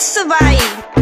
Survive.